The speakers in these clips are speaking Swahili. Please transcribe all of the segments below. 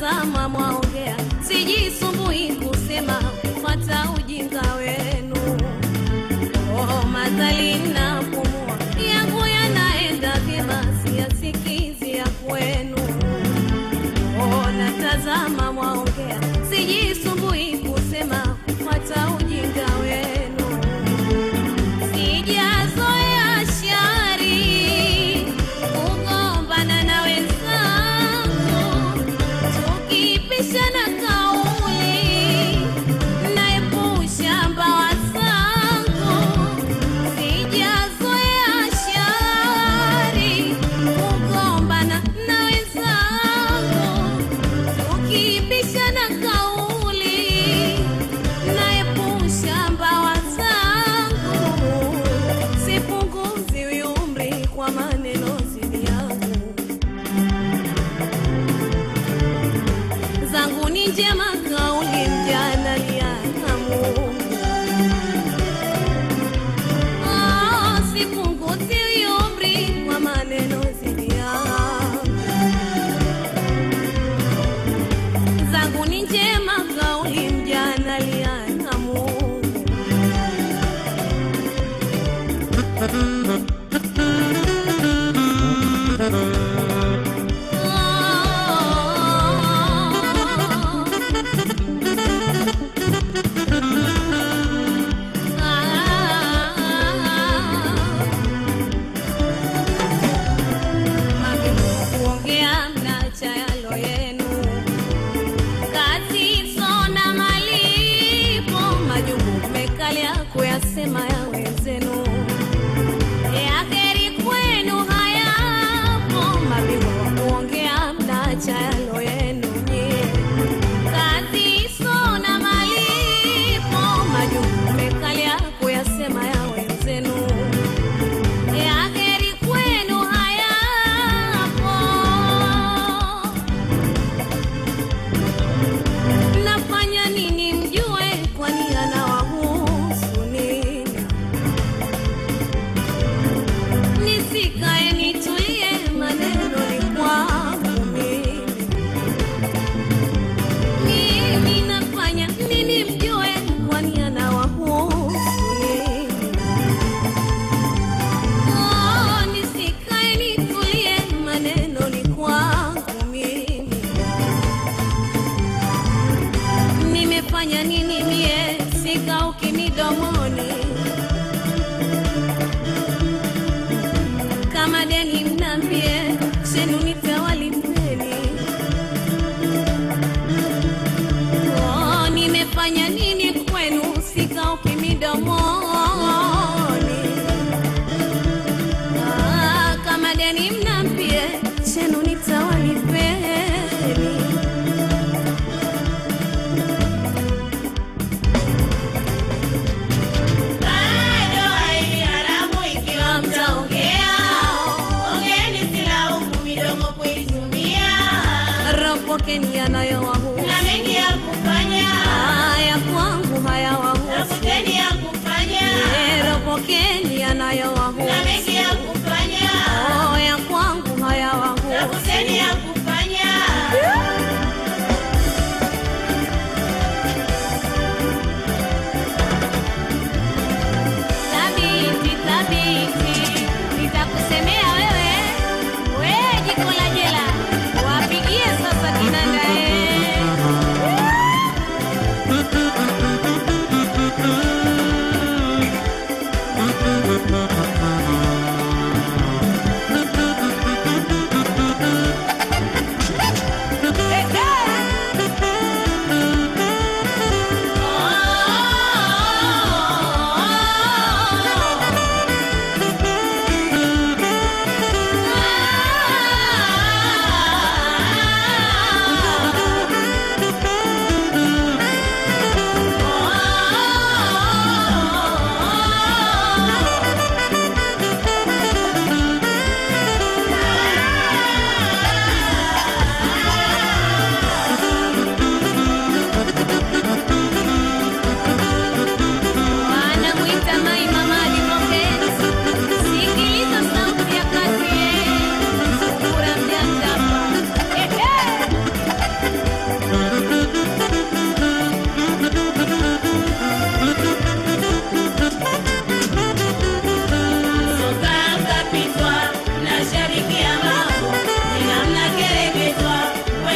natazama mwaongea, sijisumbui kusema fata ujinga wenu. Oh, madhali Pokeni yanayowahu na mengi yaku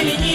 меня.